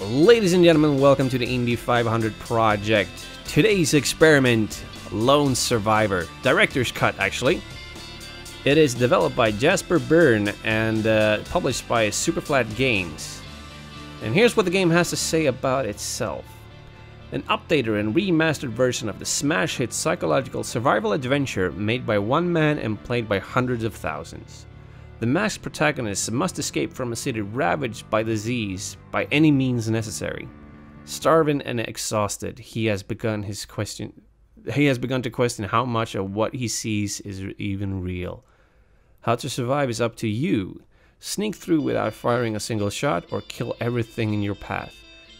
Ladies and gentlemen, welcome to the Indie 500 project. Today's experiment, Lone Survivor. Director's cut, actually. It is developed by Jasper Byrne and uh, published by Superflat Games. And here's what the game has to say about itself. An updated and remastered version of the smash hit psychological survival adventure made by one man and played by hundreds of thousands. The masked protagonist must escape from a city ravaged by disease by any means necessary. Starving and exhausted, he has begun his question he has begun to question how much of what he sees is even real. How to survive is up to you. Sneak through without firing a single shot or kill everything in your path.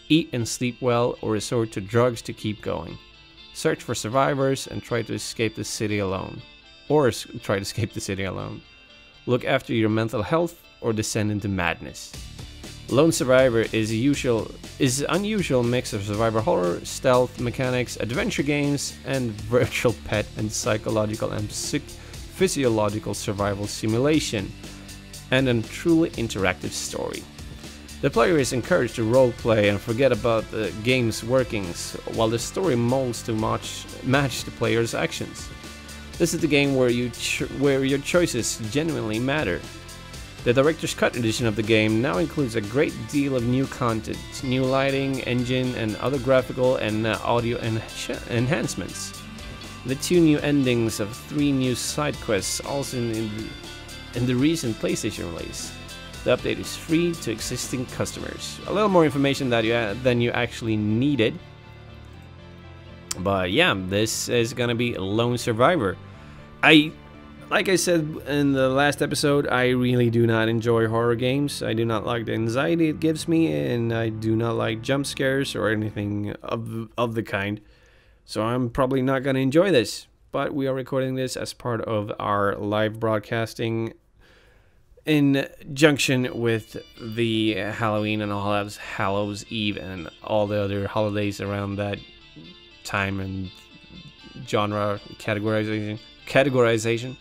Eat and sleep well or resort to drugs to keep going. Search for survivors and try to escape the city alone. Or try to escape the city alone look after your mental health, or descend into madness. Lone Survivor is a usual is an unusual mix of survivor horror, stealth mechanics, adventure games, and virtual pet and psychological and physiological survival simulation, and a truly interactive story. The player is encouraged to roleplay and forget about the game's workings, while the story molds to match, match the player's actions. This is the game where you where your choices genuinely matter. The Director's Cut edition of the game now includes a great deal of new content, new lighting, engine, and other graphical and uh, audio en enhancements. The two new endings of three new side quests also in, in, in the recent PlayStation release. The update is free to existing customers. A little more information that you than you actually needed. But yeah, this is gonna be Lone Survivor. I, like I said in the last episode, I really do not enjoy horror games. I do not like the anxiety it gives me, and I do not like jump scares or anything of, of the kind. So I'm probably not going to enjoy this. But we are recording this as part of our live broadcasting in junction with the Halloween and All Hallows, Hallows Eve and all the other holidays around that time and genre categorization categorization.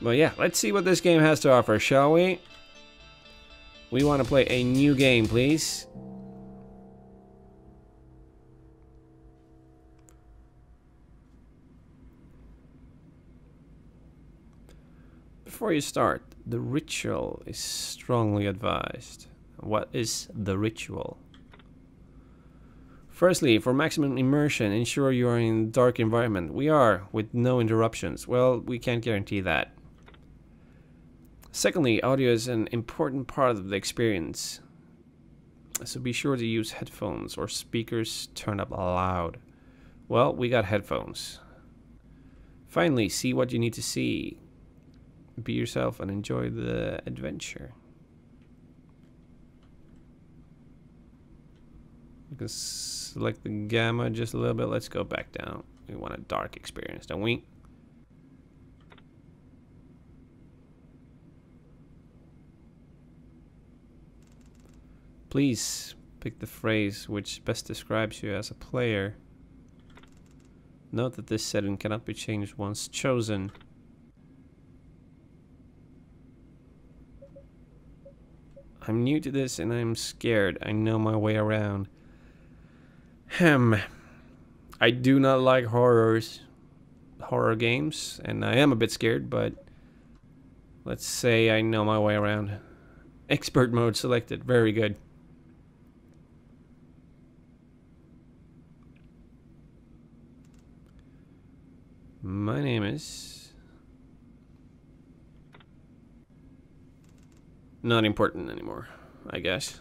But yeah, let's see what this game has to offer, shall we? We want to play a new game, please. Before you start, the ritual is strongly advised. What is the ritual? Firstly, for maximum immersion, ensure you are in a dark environment. We are, with no interruptions. Well, we can't guarantee that. Secondly, audio is an important part of the experience. So be sure to use headphones or speakers turned up loud. Well, we got headphones. Finally, see what you need to see. Be yourself and enjoy the adventure. You can select the gamma just a little bit. Let's go back down. We want a dark experience, don't we? Please pick the phrase which best describes you as a player. Note that this setting cannot be changed once chosen. I'm new to this and I'm scared. I know my way around. Hem. I do not like horrors, horror games, and I am a bit scared, but let's say I know my way around. Expert mode selected. Very good. My name is... Not important anymore, I guess.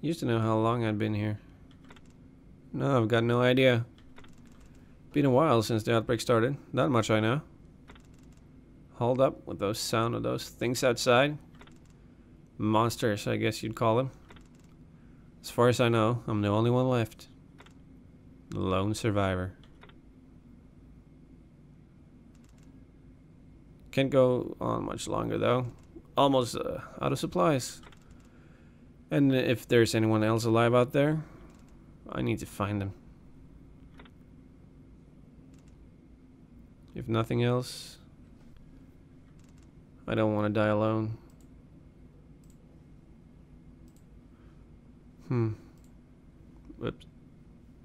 Used to know how long I'd been here. No, I've got no idea. Been a while since the outbreak started. Not much I know. Hold up with those sound of those things outside. Monsters, I guess you'd call them. As far as I know, I'm the only one left. The lone survivor. Can't go on much longer though. Almost uh, out of supplies. And if there's anyone else alive out there, I need to find them. If nothing else, I don't want to die alone. Hmm. Whoops.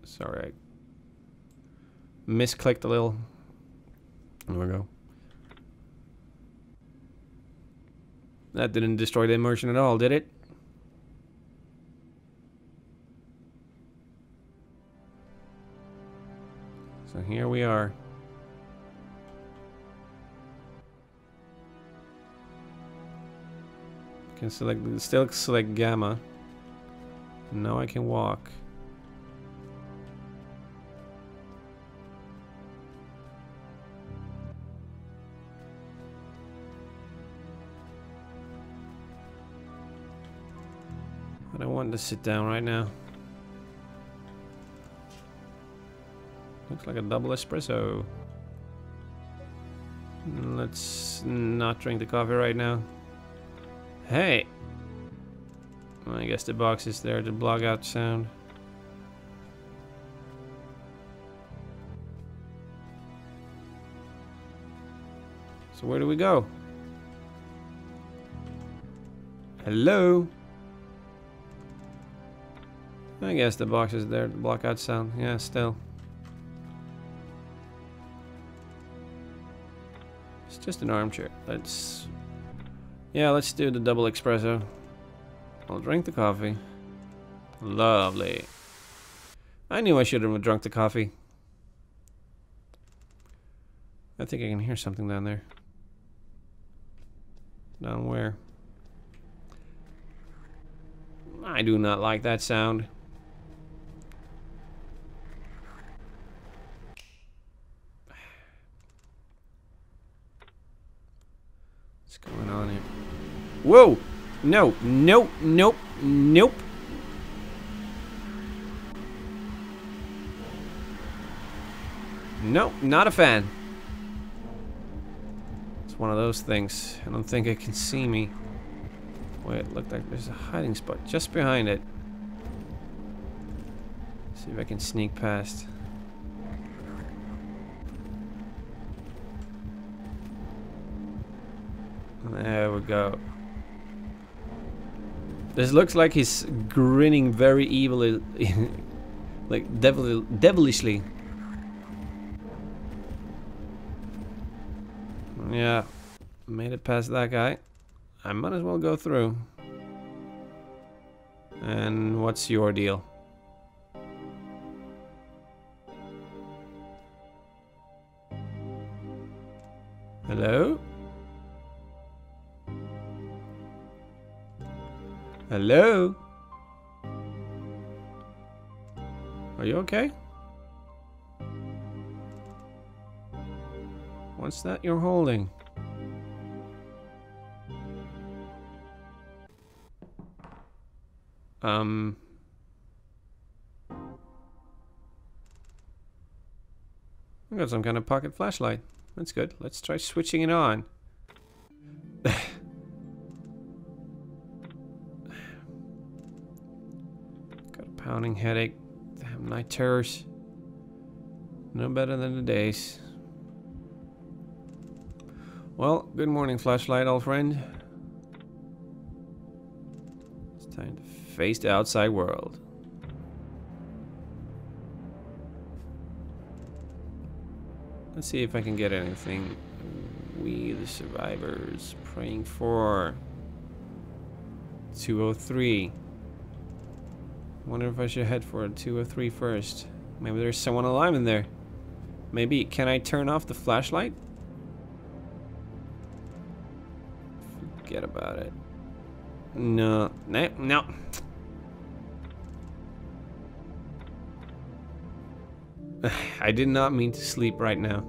Sorry, I misclicked a little. There we go. That didn't destroy the immersion at all, did it? So here we are. Can select the still select gamma. Now I can walk. I don't want to sit down right now. Looks like a double espresso. Let's not drink the coffee right now. Hey! Well, I guess the box is there to block out sound. So where do we go? Hello? I guess the box is there to block out sound. Yeah, still. Just an armchair. Let's... Yeah, let's do the double espresso. I'll drink the coffee. Lovely. I knew I shouldn't have drunk the coffee. I think I can hear something down there. Down where? I do not like that sound. What's going on here? Whoa! No, nope, nope, nope. Nope, not a fan. It's one of those things. I don't think it can see me. Wait, it looked like there's a hiding spot just behind it. See if I can sneak past. There we go. This looks like he's grinning very evilly, like devil devilishly. Yeah, made it past that guy. I might as well go through. And what's your deal? Hello? Hello? Are you okay? What's that you're holding? Um... I got some kind of pocket flashlight. That's good. Let's try switching it on. Pounding headache. Damn night terrors. No better than the days. Well, good morning, flashlight, old friend. It's time to face the outside world. Let's see if I can get anything. We, the survivors, praying for 203. Wonder if I should head for a two or three first. Maybe there's someone alive in there. Maybe, can I turn off the flashlight? Forget about it. No, no, no. I did not mean to sleep right now.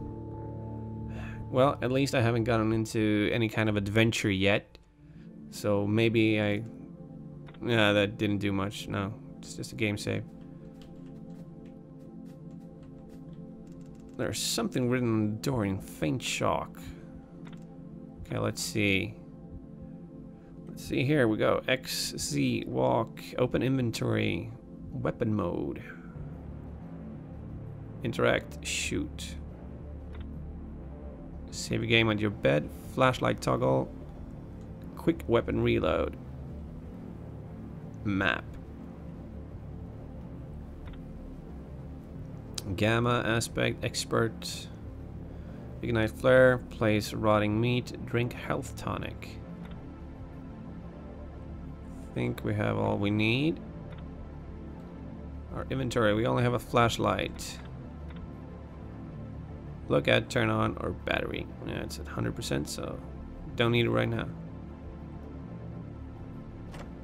Well, at least I haven't gotten into any kind of adventure yet. So maybe I... Yeah, that didn't do much, no. It's just a game save. There's something written on the door in faint shock. Okay, let's see. Let's see here we go. X, Z, walk, open inventory, weapon mode. Interact, shoot. Save a game on your bed, flashlight toggle, quick weapon reload. Map. Gamma aspect expert. Ignite flare. Place rotting meat. Drink health tonic. Think we have all we need. Our inventory. We only have a flashlight. Look at turn on or battery. Yeah, it's at 100%, so don't need it right now.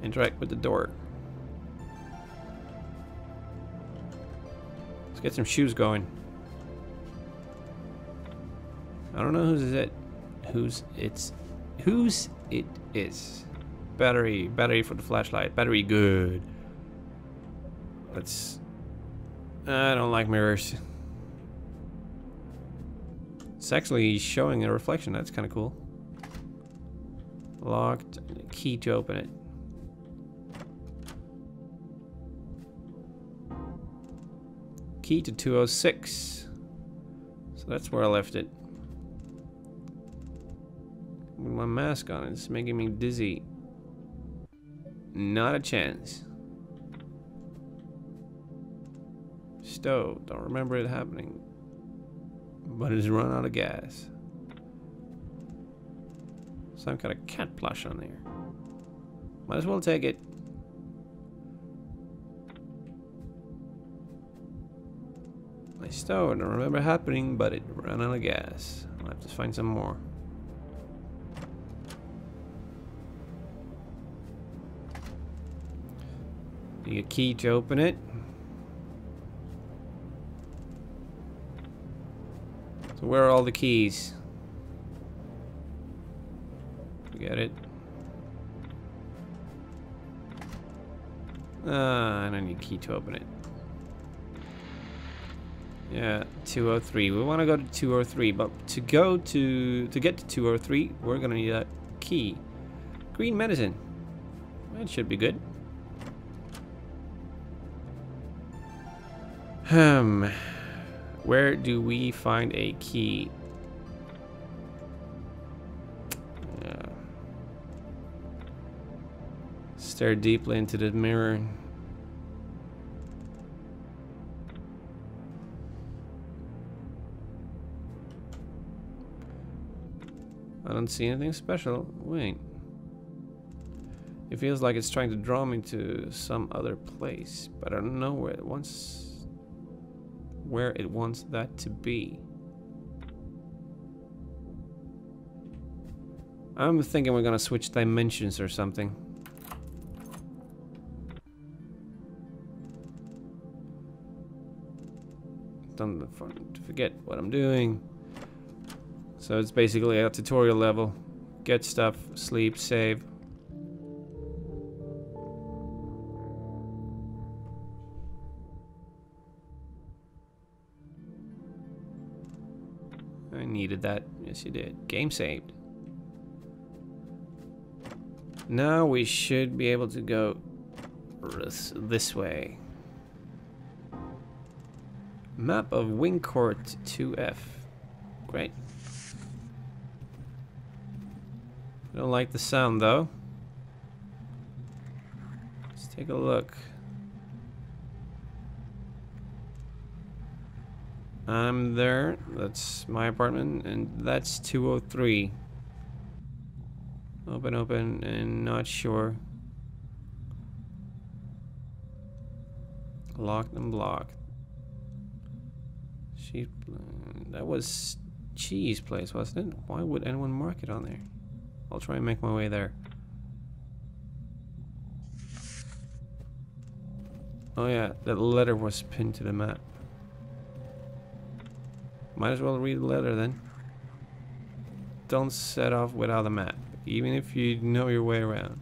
Interact with the door. Let's get some shoes going. I don't know whose is it. Whose it's whose it is. Battery, battery for the flashlight. Battery good. Let's I don't like mirrors. It's actually showing a reflection. That's kind of cool. Locked. Key to open it. Key to 206. So that's where I left it. With my mask on, it's making me dizzy. Not a chance. Stove. Don't remember it happening but it's run out of gas. Some kind of cat plush on there. Might as well take it. I stole. I don't remember happening, but it ran out of gas. I'll have to find some more. Need a key to open it. So where are all the keys? Get it. Ah, I don't need a key to open it. Yeah, 203. We want to go to 203, but to go to to get to 203, we're gonna need a key. Green medicine. That should be good. Hmm. Where do we find a key? Yeah. Stare deeply into the mirror. Don't see anything special. Wait. It feels like it's trying to draw me to some other place, but I don't know where it wants where it wants that to be. I'm thinking we're gonna switch dimensions or something. Don't forget what I'm doing. So it's basically a tutorial level. Get stuff, sleep, save. I needed that. Yes, you did. Game saved. Now we should be able to go this, way. Map of Wingcourt 2F. Great. I don't like the sound though. Let's take a look. I'm there. That's my apartment, and that's 203. Open, open, and not sure. Locked and blocked. Sheep. That was cheese place, wasn't it? Why would anyone mark it on there? I'll try and make my way there. Oh yeah, that letter was pinned to the map. Might as well read the letter then. Don't set off without a map, even if you know your way around.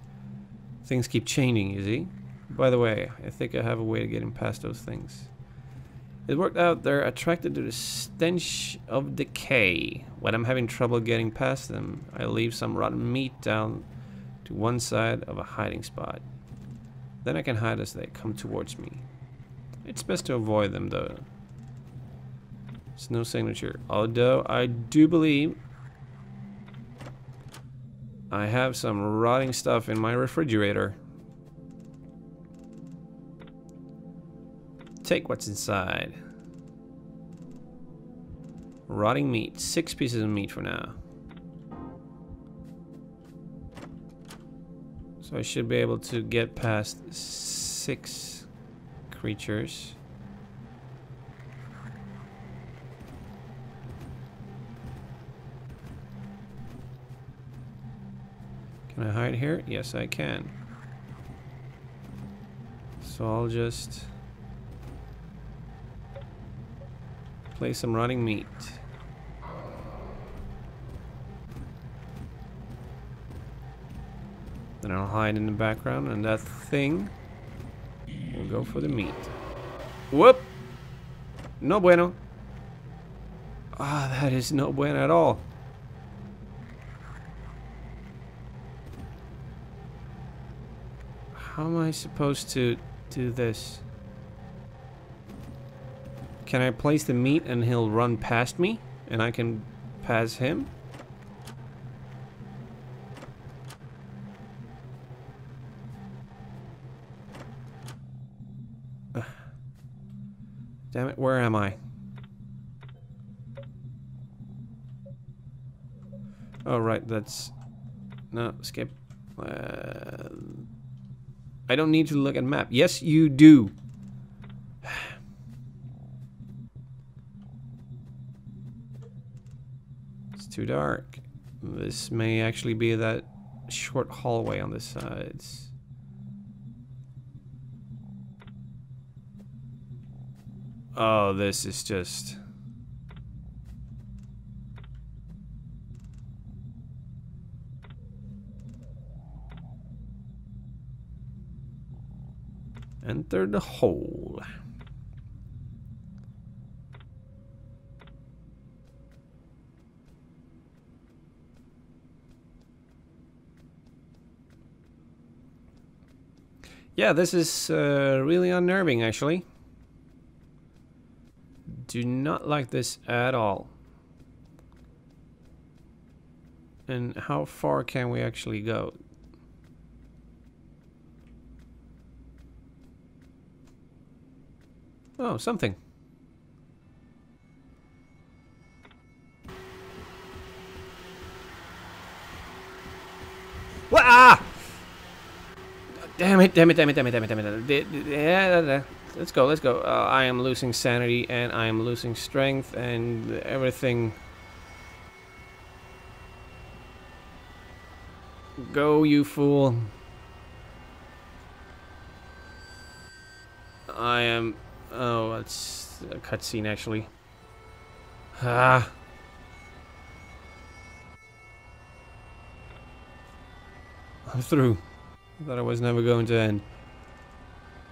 Things keep changing, you see? By the way, I think I have a way to get past those things. It worked out they're attracted to the stench of decay. When I'm having trouble getting past them, I leave some rotten meat down to one side of a hiding spot. Then I can hide as they come towards me. It's best to avoid them though. It's no signature. Although I do believe I have some rotting stuff in my refrigerator. Take what's inside. Rotting meat. Six pieces of meat for now. So I should be able to get past six creatures. Can I hide here? Yes, I can. So I'll just place some running meat. Then I'll hide in the background and that thing will go for the meat. Whoop! No bueno. Ah, that is no bueno at all. How am I supposed to do this? Can I place the meat and he'll run past me? And I can pass him? Damn it, where am I? Oh, right, that's... No, skip. Uh, I don't need to look at map. Yes, you do. Too dark. This may actually be that short hallway on the sides. Oh, this is just... Enter the hole. Yeah, this is uh, really unnerving, actually. Do not like this at all. And how far can we actually go? Oh, something. What? Ah! Damn it, damn it, damn it, damn it, damn it, damn it. Yeah, let's go, let's go. Uh, I am losing sanity and I am losing strength and everything. Go, you fool. I am Oh, it's a cutscene actually. Ah. I'm through. I thought I was never going to end.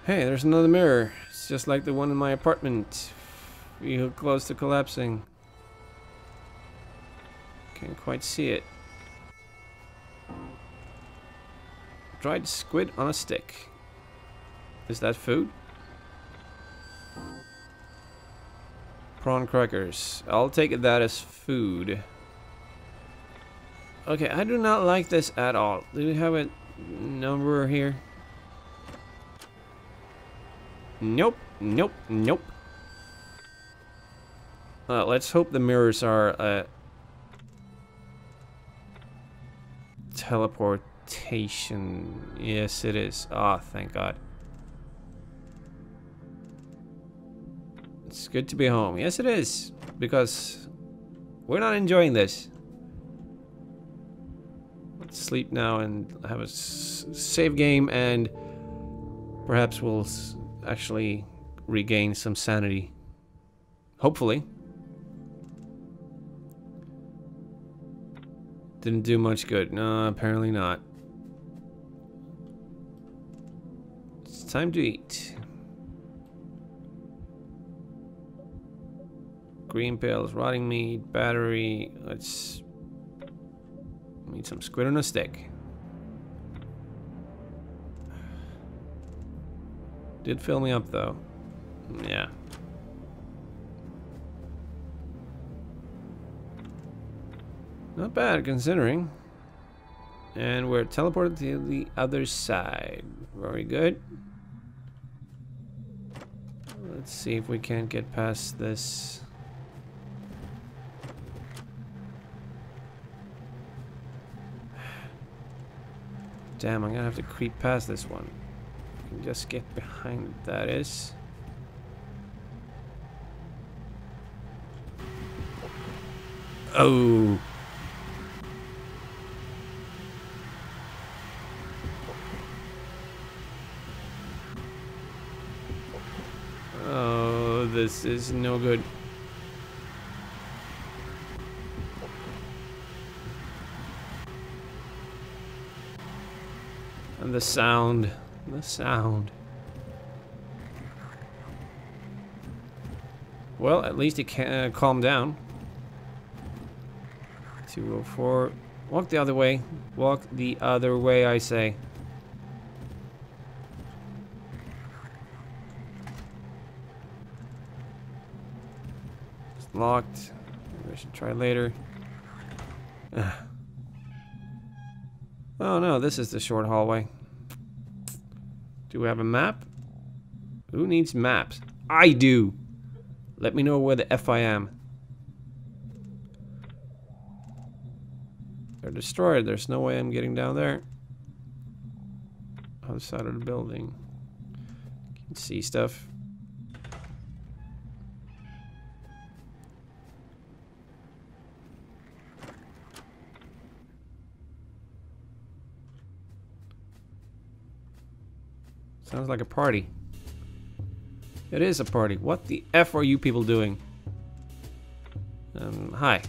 Hey, there's another mirror. It's just like the one in my apartment. Feel close to collapsing. Can't quite see it. Dried squid on a stick. Is that food? Prawn crackers. I'll take that as food. Okay, I do not like this at all. Do we have a number here? Nope, nope, nope. Uh, let's hope the mirrors are uh, teleportation. Yes, it is. Ah, oh, thank God. It's good to be home. Yes, it is. Because we're not enjoying this. Sleep now and have a save game and perhaps we'll actually regain some sanity. Hopefully. Didn't do much good. No, apparently not. It's time to eat. Green pills, rotting meat, battery. Let's need some squid on a stick. Did fill me up though. Yeah. Not bad considering. And we're teleported to the other side. Very good. Let's see if we can't get past this. Damn, I'm gonna have to creep past this one. Just get behind that is. Oh. Oh, this is no good. The sound, the sound. Well, at least it can uh, calm down. 204. Walk the other way. Walk the other way, I say. It's locked. Maybe I should try later. oh no, this is the short hallway. Do we have a map? Who needs maps? I do! Let me know where the F I am. They're destroyed. There's no way I'm getting down there. Other side of the building. Can see stuff. Sounds like a party. It is a party. What the F are you people doing? Um, hi.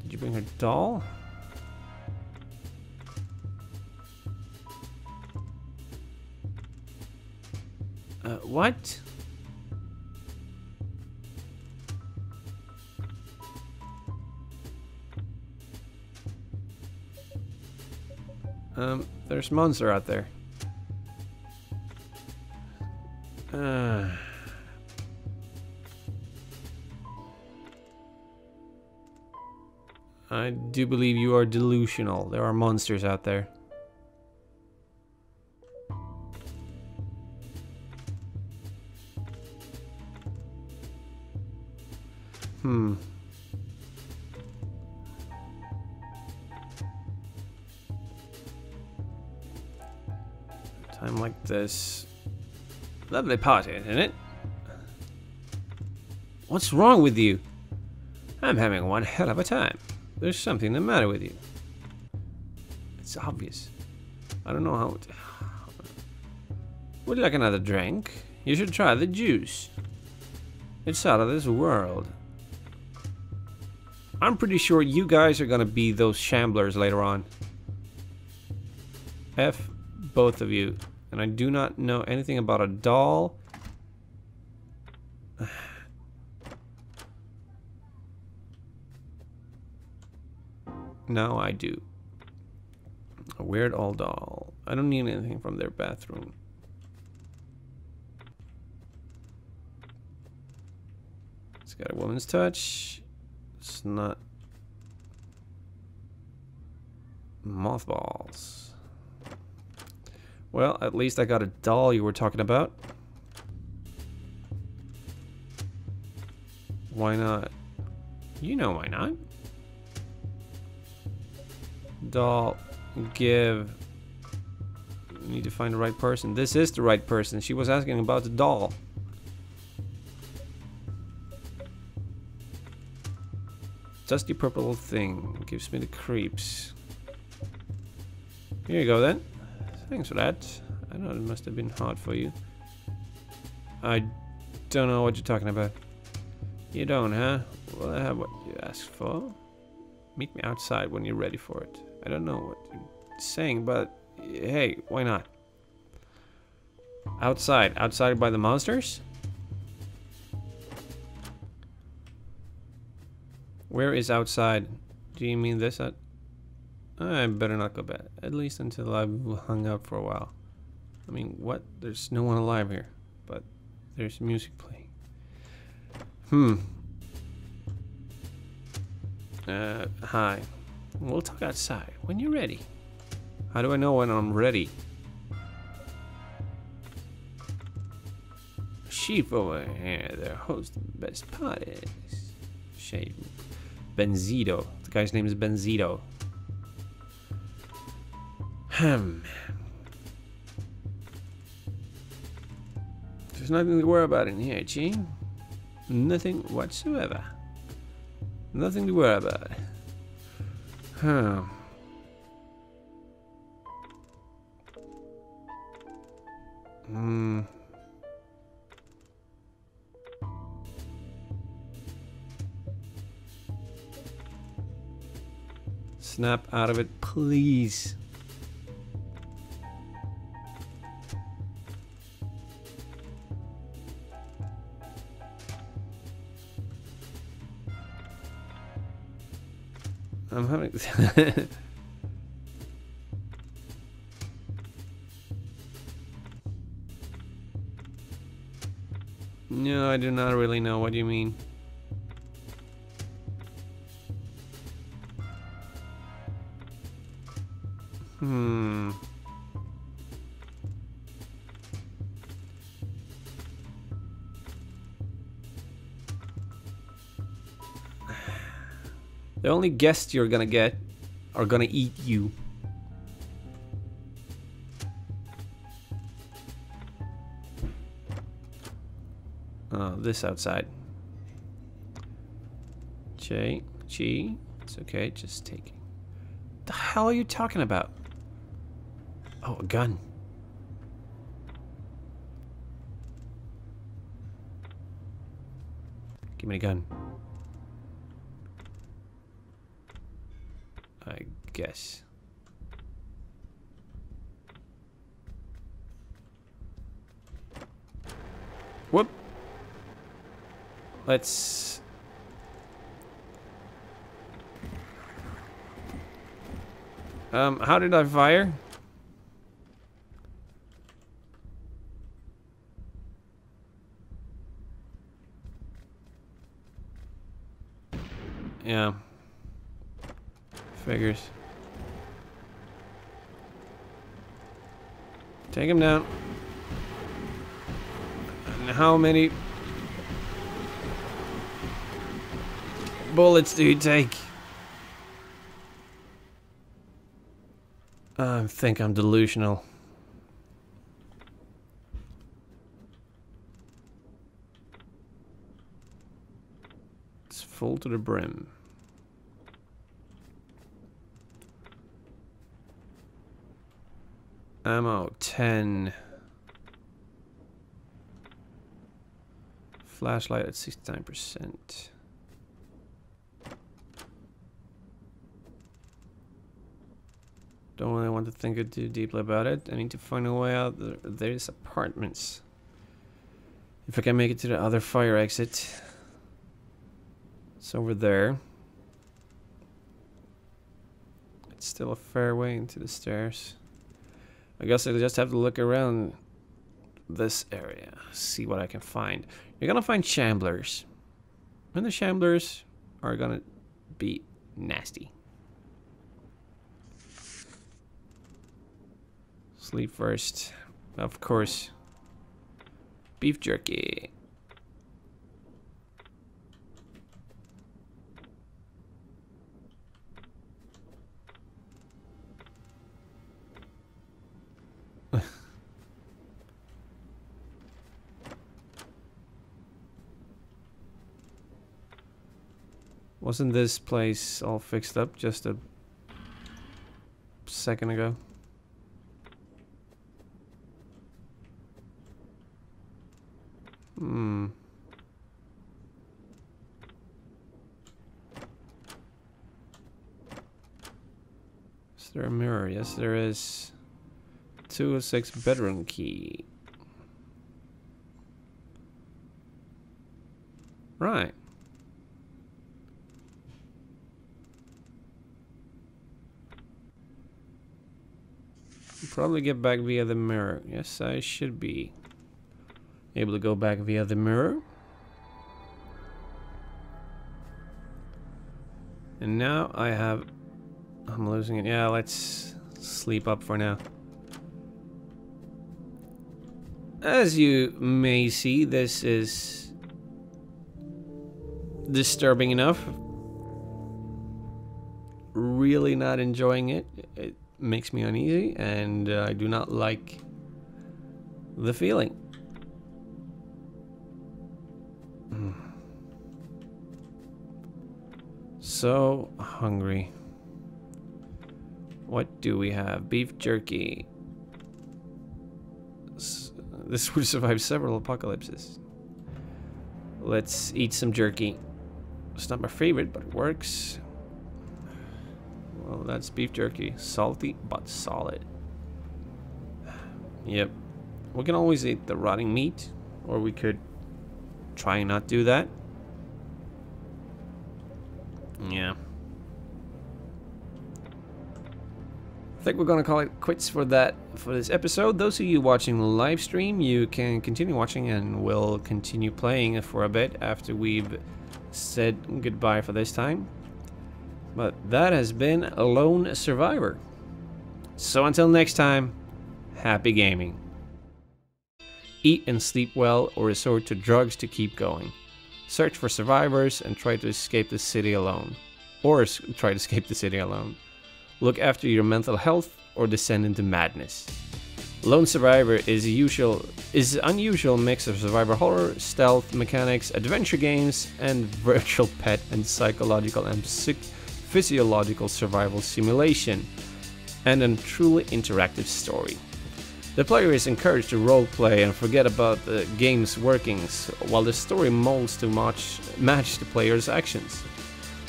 Did you bring a doll? Uh, what? Um, there's monster out there. Uh. I do believe you are delusional. There are monsters out there. Hmm. Time like this. Lovely party, isn't it? What's wrong with you? I'm having one hell of a time. There's something the matter with you. It's obvious. I don't know how... Would you like another drink? You should try the juice. It's out of this world. I'm pretty sure you guys are gonna be those shamblers later on. F both of you. And I do not know anything about a doll. now I do. A weird old doll. I don't need anything from their bathroom. It's got a woman's touch. It's not mothballs. Well, at least I got a doll you were talking about. Why not? You know why not. Doll, give. need to find the right person. This is the right person. She was asking about the doll. Dusty purple thing. Gives me the creeps. Here you go then. Thanks for that. I know it must have been hard for you. I don't know what you're talking about. You don't, huh? Well, I have what you asked for. Meet me outside when you're ready for it. I don't know what you're saying, but hey, why not? Outside. Outside by the monsters? Where is outside? Do you mean this? At I better not go back. At least until I've hung out for a while. I mean, what? There's no one alive here. But there's music playing. Hmm. Uh, hi. We'll talk outside when you're ready. How do I know when I'm ready? Sheep over here, they host the best parties. Shade. Benzido. The guy's name is Benzido. Hmm. There's nothing to worry about in here, Chi. Nothing whatsoever. Nothing to worry about. Huh. Hmm. Snap out of it, please. I'm having. no, I do not really know what you mean. Only guests you're gonna get are gonna eat you. Oh, this outside. Che, Chi, it's okay, just take it. The hell are you talking about? Oh, a gun. Give me a gun. I guess. Whoop. Let's... Um, how did I fire? Yeah. Figures. Take him down. And how many bullets do you take? I think I'm delusional. It's full to the brim. Ammo 10. Flashlight at 69%. Don't really want to think too deeply about it. I need to find a way out. There, there's apartments. If I can make it to the other fire exit. It's over there. It's still a fair way into the stairs. I guess I'll just have to look around this area, see what I can find. You're gonna find shamblers. And the shamblers are gonna be nasty. Sleep first. Of course. Beef jerky. Wasn't this place all fixed up just a second ago? Hmm. Is there a mirror? Yes, there is. 206 bedroom key. Right. Get back via the mirror. Yes, I should be able to go back via the mirror. And now I have... I'm losing it. Yeah, let's sleep up for now. As you may see, this is disturbing enough. Really not enjoying it. Makes me uneasy, and uh, I do not like the feeling. Hmm. So hungry. What do we have? Beef jerky. This would survive several apocalypses. Let's eat some jerky. It's not my favorite, but it works. Well, that's beef jerky. Salty, but solid. Yep. We can always eat the rotting meat, or we could try and not do that. Yeah. I think we're gonna call it quits for that for this episode. Those of you watching the live stream, you can continue watching and we'll continue playing for a bit after we've said goodbye for this time. But that has been a Lone Survivor. So until next time, happy gaming. Eat and sleep well or resort to drugs to keep going. Search for survivors and try to escape the city alone. Or try to escape the city alone look after your mental health, or descend into madness. Lone Survivor is a usual is an unusual mix of survivor horror, stealth mechanics, adventure games, and virtual pet and psychological and physiological survival simulation, and a truly interactive story. The player is encouraged to roleplay and forget about the game's workings, while the story molds to match, match the player's actions.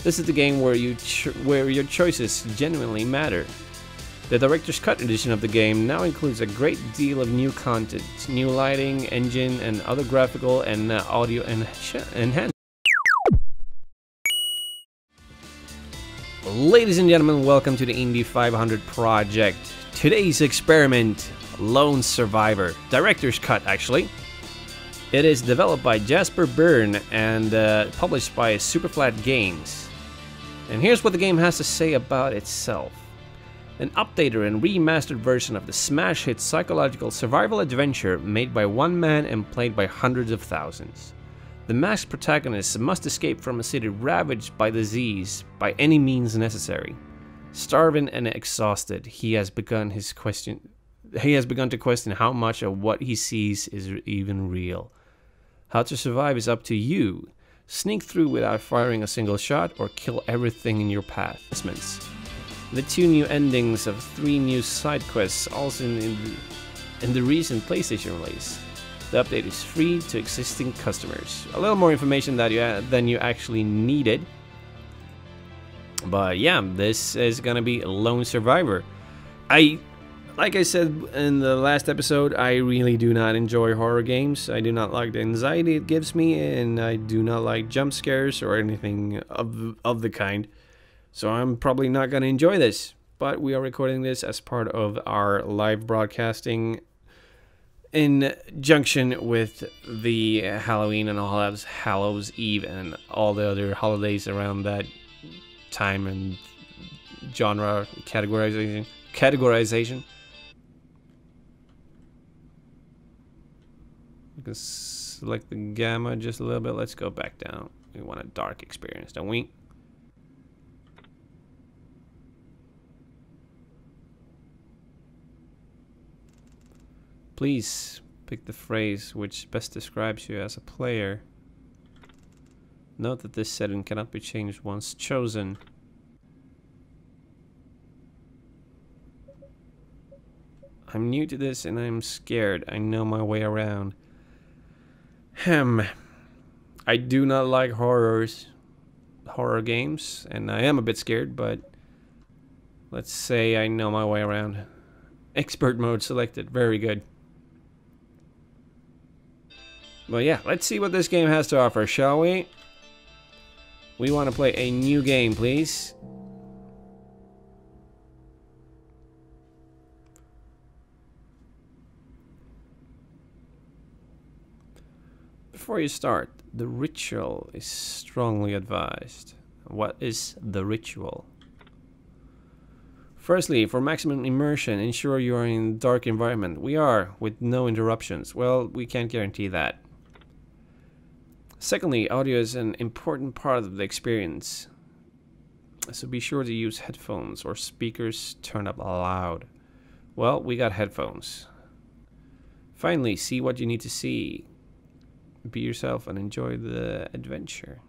This is the game where you where your choices genuinely matter. The Director's Cut edition of the game now includes a great deal of new content, new lighting, engine, and other graphical and uh, audio enhancements. Ladies and gentlemen, welcome to the Indie 500 project. Today's experiment, Lone Survivor. Director's Cut, actually. It is developed by Jasper Byrne and uh, published by Superflat Games. And here's what the game has to say about itself. An updated and remastered version of the smash hit psychological survival adventure made by one man and played by hundreds of thousands. The masked protagonist must escape from a city ravaged by disease by any means necessary. Starving and exhausted, he has begun his question he has begun to question how much of what he sees is even real. How to survive is up to you, sneak through without firing a single shot, or kill everything in your path. The two new endings of three new side quests also in, in, in the recent PlayStation release. The update is free to existing customers. A little more information that you than you actually needed. But yeah, this is gonna be Lone Survivor. I like I said in the last episode, I really do not enjoy horror games. I do not like the anxiety it gives me, and I do not like jump scares or anything of, of the kind. So I'm probably not going to enjoy this. But we are recording this as part of our live broadcasting in junction with the Halloween and All Hallows, Hallows Eve and all the other holidays around that time and genre categorization. Categorization. can select the gamma just a little bit. Let's go back down. We want a dark experience, don't we? Please pick the phrase which best describes you as a player. Note that this setting cannot be changed once chosen. I'm new to this and I'm scared. I know my way around. Hem. I do not like horrors, horror games, and I am a bit scared, but let's say I know my way around. Expert mode selected. Very good. Well, yeah, let's see what this game has to offer, shall we? We want to play a new game, please. before you start, the ritual is strongly advised. What is the ritual? Firstly, for maximum immersion, ensure you are in a dark environment. We are, with no interruptions. Well, we can't guarantee that. Secondly, audio is an important part of the experience. So be sure to use headphones or speakers turned up loud. Well, we got headphones. Finally, see what you need to see. Be yourself and enjoy the adventure.